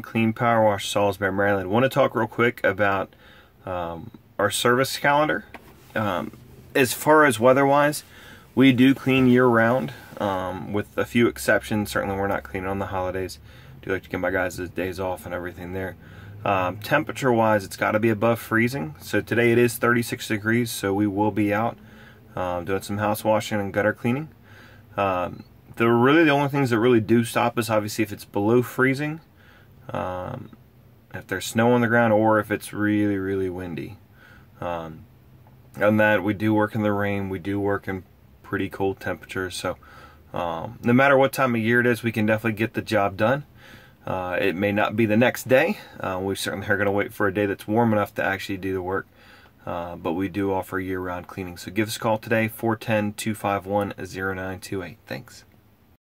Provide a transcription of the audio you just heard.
Clean Power Wash, Salisbury, Maryland. want to talk real quick about um, our service calendar. Um, as far as weather-wise, we do clean year-round, um, with a few exceptions. Certainly, we're not cleaning on the holidays. do like to give my guys the days off and everything there. Um, temperature-wise, it's got to be above freezing. So today it is 36 degrees, so we will be out um, doing some house washing and gutter cleaning. Um, the really the only things that really do stop us, obviously, if it's below freezing um, if there's snow on the ground or if it's really, really windy. Um, and that we do work in the rain, we do work in pretty cold temperatures. So um, no matter what time of year it is, we can definitely get the job done. Uh, it may not be the next day. Uh, we certainly are going to wait for a day that's warm enough to actually do the work. Uh, but we do offer year-round cleaning. So give us a call today, 410-251-0928. Thanks.